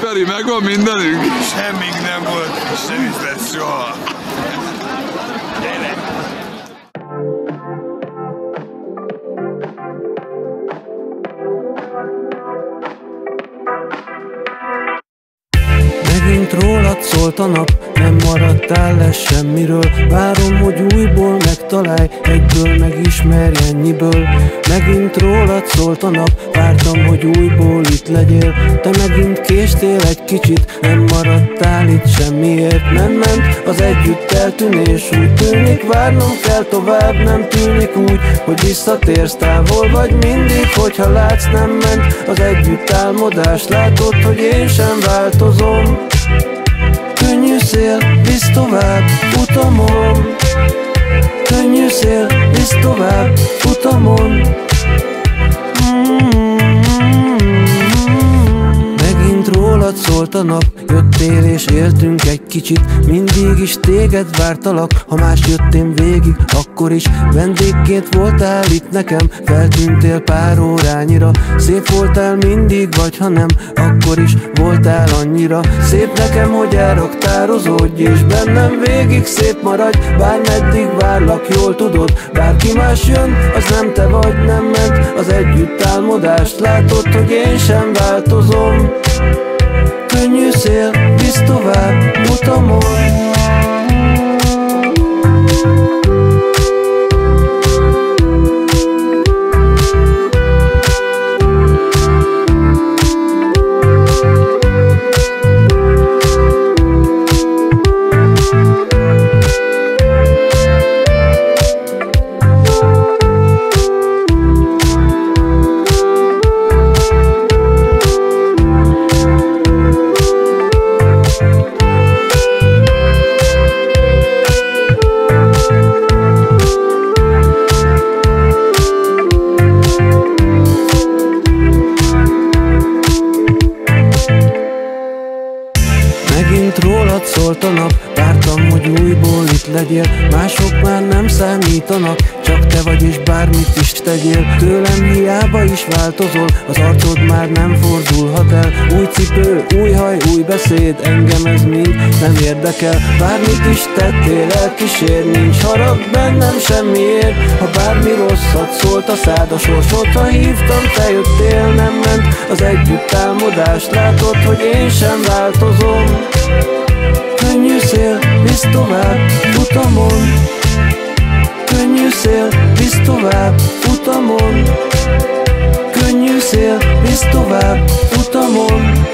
Feri, megvan mindenünk? Semmig nem volt, és nem is lesz soha. Megint rólad szólt a nap, nem maradtál le semmiről. Várom, hogy újból megtalálj, egyből megismerj ennyiből. Megint rólad szólt a nap, vártam, hogy újból itt legyél. Te megint késtél egy kicsit, nem maradtál itt semmiért. Nem ment az együtt eltűnés, úgy tűnik várnom kell tovább. Nem tűnik úgy, hogy visszatérsz távol. Vagy mindig Hogyha látsz nem ment az együtt álmodás Látod, hogy én sem változom szél, visz tovább, utamon Könnyű szél, visz tovább, utamon szólt a nap Jöttél és éltünk egy kicsit. Mindig is téged vártalak Ha más jöttem végig, akkor is. Vendégként voltál itt nekem Feltűntél pár órányira. Szép voltál mindig, vagy ha nem Akkor is voltál annyira. Szép nekem, hogy elraktározódj És bennem végig szép maradj. Bármeddig várlak, jól tudod Bárki más jön, az nem te vagy Nem ment. Az együtt álmodást Látod, hogy én sem változom Könnyű szél, visz tovább, utamon Megint rólad szólt a nap. Vártam, hogy újból itt legyél. Mások már nem számítanak. Csak te vagy és bármit is tegyél. Tőlem hiába is változol. Az arcod már nem fordulhat el. Új cipő, új haj, új beszéd. Engem ez mind nem érdekel. Bármit is tettél, elkísér. Nincs harag bennem semmiért. Ha bármi rosszat szólt a szád A sorsot, ha hívtam, te jöttél Nem ment. Az együtt álmodást Látod, hogy én sem változom Könnyű szél, visz tovább, utamon Könnyű szél, visz tovább, utamon Könnyű szél, visz tovább, utamon